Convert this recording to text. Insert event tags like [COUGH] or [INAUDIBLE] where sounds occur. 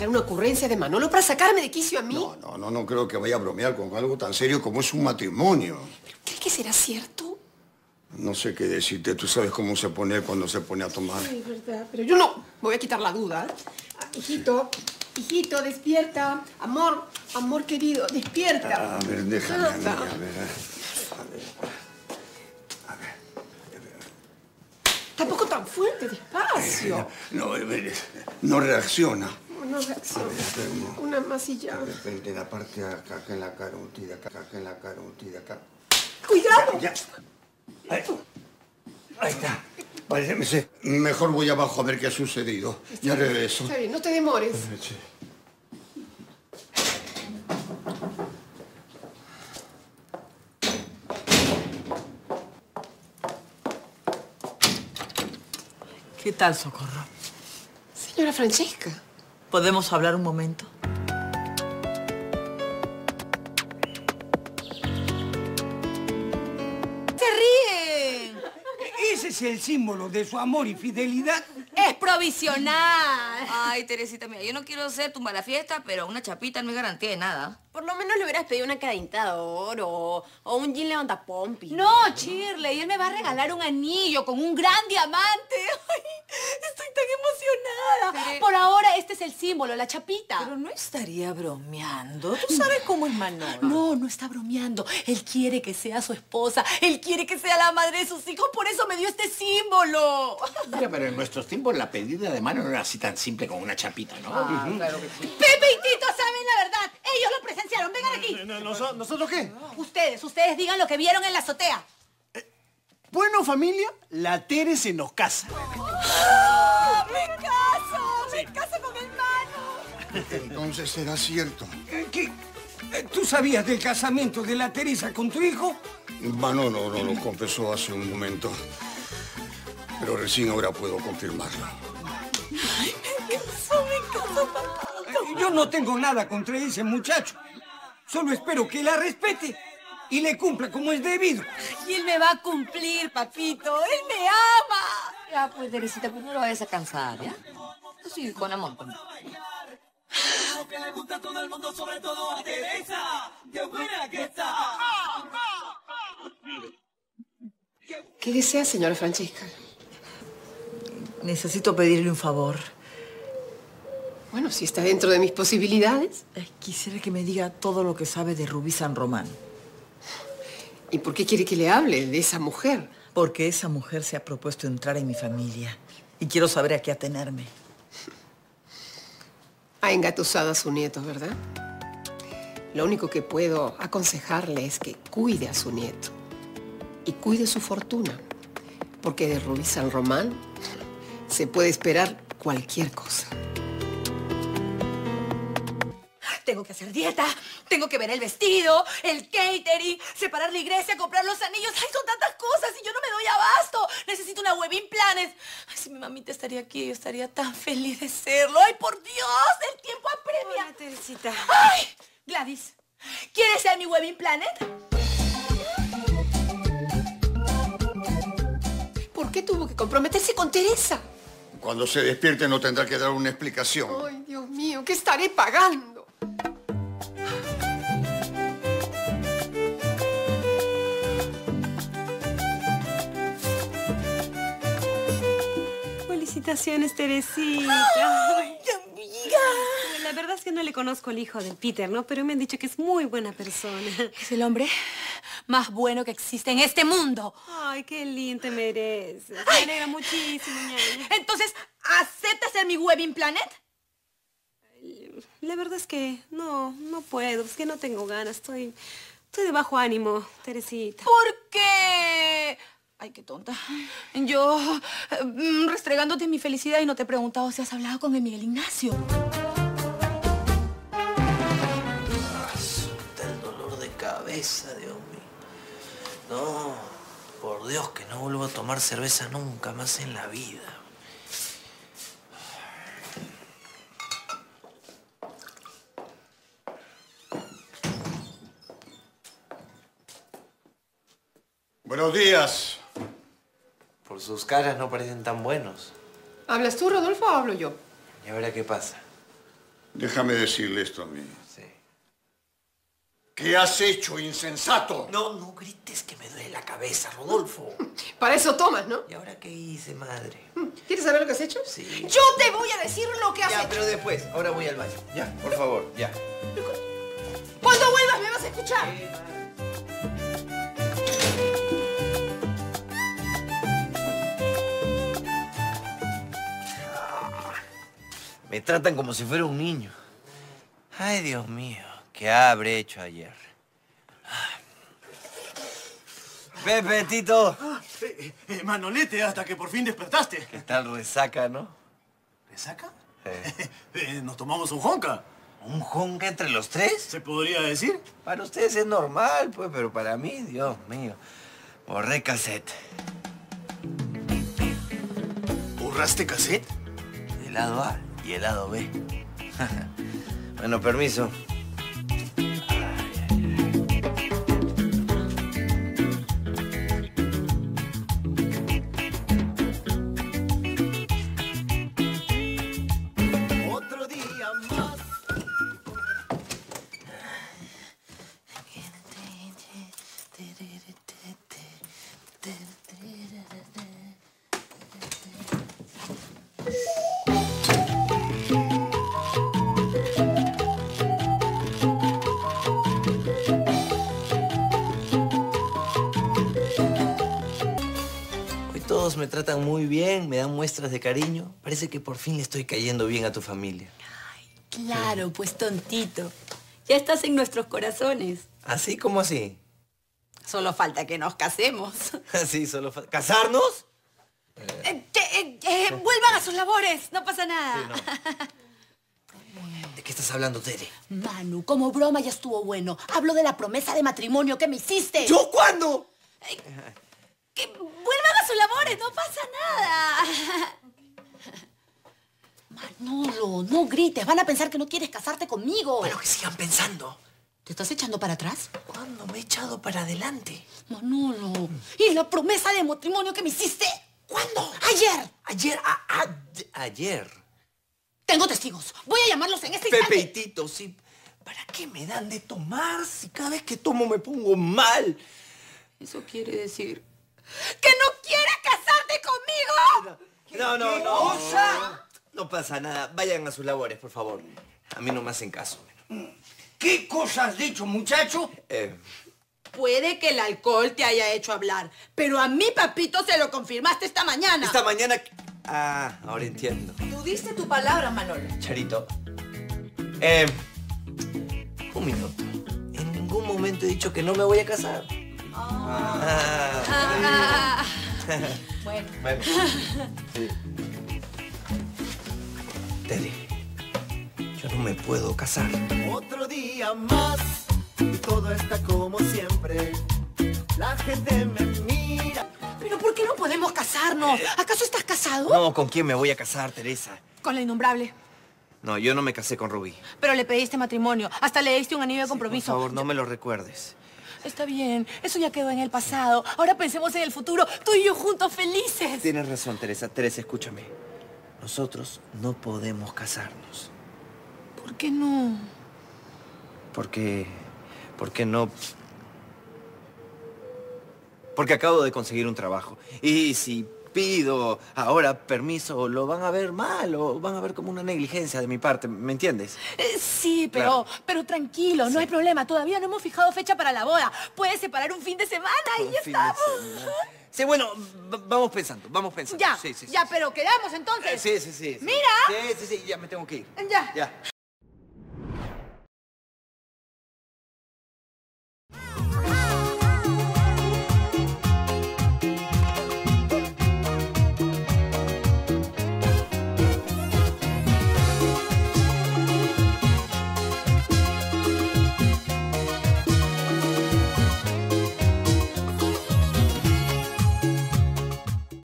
será una ocurrencia de Manolo para sacarme de quicio a mí? No, no, no, no creo que vaya a bromear con algo tan serio como es un matrimonio. ¿Crees que será cierto? No sé qué decirte. Tú sabes cómo se pone cuando se pone a tomar. Sí, verdad, pero yo no. Me voy a quitar la duda. Ah, hijito, hijito, despierta. Amor, amor querido, despierta. A ver, déjame a mí, Anda. a ver. Tampoco tan fuerte, despacio. No, eh, eh, no reacciona. Una reacción. A ver, espera un momento. Una masilla. De repente la parte de acá, acá en la carótida, acá, acá en la carótida, acá. ¡Cuidado! Ya. Ahí, ahí está. Me sé. Mejor voy abajo a ver qué ha sucedido. Ya regreso. Está bien, no te demores. Sí. ¿Qué tal, Socorro? Señora Francesca. ¿Podemos hablar un momento? ¡Se ríen! Ese es el símbolo de su amor y fidelidad. ¡Es provisional! Ay, Teresita, mira, yo no quiero ser tu mala fiesta, pero una chapita no es garantía de nada. Por lo menos le hubieras pedido una cadenita de oro o, o un jean levanta pompi. No, Shirley, él me va a regalar un anillo con un gran diamante. [LAUGHS] Ay, estoy tan emocionada. Pero- Por ahora, este es el símbolo, la chapita. Pero no estaría bromeando. ¿Tú sabes cómo es Manolo? No, no está bromeando. Él quiere que sea su esposa. Él quiere que sea la madre de sus hijos. Por eso me dio este símbolo. Mira, pero en nuestros tiempos la pedida de mano no era así tan simple como una chapita, ¿no? Pepe y Tito saben la verdad. Ellos lo presenciaron. Vengan aquí. ¿Nosotros qué? Ustedes, ustedes digan lo que vieron en la azotea. Bueno, familia, la Tere se nos casa. ¡Ah! ¡Me caso! ¡Me caso con el mano! Entonces será cierto. Eh, ¿Qué? Eh, ¿Tú sabías del casamiento de la Teresa con tu hijo? Manolo no lo confesó hace un momento. Pero recién ahora puedo confirmarlo. ¡Caso, me caso, papá! Yo no tengo nada contra ese muchacho. Solo espero que la respete y le cumpla como es debido. Y él me va a cumplir, papito. Él me ama. Ya, pues, Teresita, pues no lo vayas a cansar, ¿ya? Sí, con amor. Con... ¿Qué desea, señora Francesca? Necesito pedirle un favor. Bueno, si está dentro de mis posibilidades. Eh, Quisiera que me diga todo lo que sabe de Rubí San Román. ¿Y por qué quiere que le hable de esa mujer? Porque esa mujer se ha propuesto entrar en mi familia. Y quiero saber a qué atenerme. Ha engatusado a su nieto, ¿verdad? Lo único que puedo aconsejarle es que cuide a su nieto. Y cuide su fortuna. Porque de Rubí San Román se puede esperar cualquier cosa. Tengo que hacer dieta, tengo que ver el vestido, el catering, separar la iglesia, comprar los anillos. ¡Ay, son tantas cosas y yo no me doy abasto! Necesito una wedding planet. Ay, si mi mamita estaría aquí, yo estaría tan feliz de serlo. ¡Ay, por Dios! El tiempo apremia. Hola, Teresita. ¡Ay! Gladys, ¿quieres ser mi wedding planet? ¿Por qué tuvo que comprometerse con Teresa? Cuando se despierte no tendrá que dar una explicación. Ay, Dios mío, ¿qué estaré pagando? Felicitaciones, Teresita. ¡Ay, amiga! La verdad es que no le conozco al hijo de Peter, ¿no? Pero me han dicho que es muy buena persona. Es el hombre más bueno que existe en este mundo. Ay, qué lindo te mereces. Me alegra muchísimo, ñaña. Entonces, ¿aceptas ser mi wedding planet? La verdad es que no, no puedo. Es que no tengo ganas. Estoy, estoy de bajo ánimo, Teresita. ¿Por qué? Ay, qué tonta. Yo mm, restregándote mi felicidad y no te he preguntado si has hablado con el Miguel Ignacio. El dolor de cabeza, Dios mío. No, por Dios que no vuelvo a tomar cerveza nunca más en la vida. Buenos días. Por sus caras no parecen tan buenos. ¿Hablas tú, Rodolfo, o hablo yo? Y ahora qué pasa. Déjame decirle esto a mí. Sí. ¿Qué has hecho, insensato? No, no grites que me duele la cabeza, Rodolfo. [LAUGHS] Para eso tomas, ¿no? ¿Y ahora qué hice, madre? ¿Quieres saber lo que has hecho? Sí. Yo te voy a decir lo que has Ya, hecho. pero después. Ahora voy al baño. Ya, por favor, ya. Cuando vuelvas me vas a escuchar. Me tratan como si fuera un niño. Ay, Dios mío, ¿qué habré hecho ayer? Pepe, Tito. Eh, eh, Manolete, hasta que por fin despertaste. ¿Qué tal resaca, no? ¿Resaca? [LAUGHS] Eh, Nos tomamos un jonca. ¿Un jonca entre los tres? ¿Se podría decir? Para ustedes es normal, pues, pero para mí, Dios mío. Borré cassette. ¿Borraste cassette? El lado A y el lado B. bueno, permiso. Todos me tratan muy bien, me dan muestras de cariño. Parece que por fin le estoy cayendo bien a tu familia. Claro, pues tontito. Ya estás en nuestros corazones. ¿Así como así? Solo falta que nos casemos. [LAUGHS] Así, solo fa- ¿Casarnos? Eh, eh, eh, vuelvan a sus labores, no pasa nada. ¿De qué estás hablando, Tere? Manu, como broma ya estuvo bueno. Hablo de la promesa de matrimonio que me hiciste. ¿Yo cuándo? Que vuelvan sus labores, no pasa nada. [LAUGHS] Manolo, no grites. Van a pensar que no quieres casarte conmigo. Bueno, que sigan pensando. ¿Te estás echando para atrás? ¿Cuándo me he echado para adelante? Manolo, ¿y la promesa de matrimonio que me hiciste? ¿Cuándo? Ayer. Ayer, a- a- ayer. Tengo testigos. Voy a llamarlos en este Pepe y instante. Tito, sí. ¿Para qué me dan de tomar si cada vez que tomo me pongo mal? Eso quiere decir que no No, no, no. No pasa nada. Vayan a sus labores, por favor. A mí no me hacen caso. ¿Qué cosa has dicho, muchacho? Eh, Puede que el alcohol te haya hecho hablar, pero a mi papito se lo confirmaste esta mañana. esta mañana... Ah, ahora entiendo. Tú diste tu palabra, Manolo. Charito. Eh, un minuto. En ningún momento he dicho que no me voy a casar. Ah. Ah, [LAUGHS] [LAUGHS] Bueno, Bueno. Sí. Tere, yo no me puedo casar. Otro día más y todo está como siempre. La gente me mira. pero ¿por qué no podemos casarnos? ¿Acaso estás casado? No, ¿con quién me voy a casar, Teresa? Con la innombrable. No, yo no me casé con Rubí. Pero le pediste matrimonio. Hasta le diste un anillo de Por compromiso. favor, no me lo recuerdes. Está bien. Eso ya quedó en el pasado. Ahora pensemos en el futuro. Tú y yo juntos felices. Tienes razón, Teresa. Teresa, escúchame. Nosotros no podemos casarnos. ¿Por qué no? Porque... Porque no... Porque acabo de conseguir un trabajo. Y si pido ahora permiso, lo van a ver mal o van a ver como una negligencia de mi parte. ¿Me entiendes? Eh, sí, pero, pero tranquilo, no hay problema. Todavía no hemos fijado fecha para la boda. Puedes separar un fin de semana y Un ya estamos. Sí, bueno, vamos pensando, vamos pensando. Ya, Sí, sí, sí. ya, pero quedamos entonces. Sí, sí, sí. sí. Mira. Sí, sí, sí, ya me tengo que ir. Ya. Ya.